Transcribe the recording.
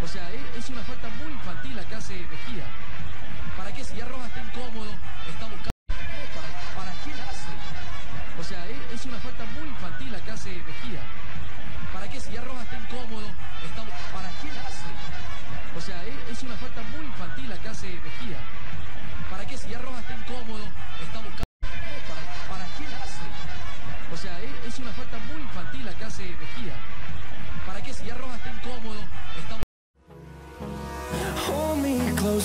O sea, es, una falta muy infantil la que hace Mejía. ¿Para qué? Si ya Rojas está incómodo, está buscando. ¿para, ¿Para qué la hace? O sea, es, una falta muy infantil la que hace Mejía. ¿Para qué? Si ya Rojas está incómodo, está ¿Para qué la hace? O sea, es, una falta muy infantil la que hace Mejía. ¿Para qué? Si ya Rojas está incómodo, está buscando. ¿para, ¿para qué la hace? O sea, es una falta muy infantil la que hace Mejía. ¿Para qué? Si ya Rojas está incómodo,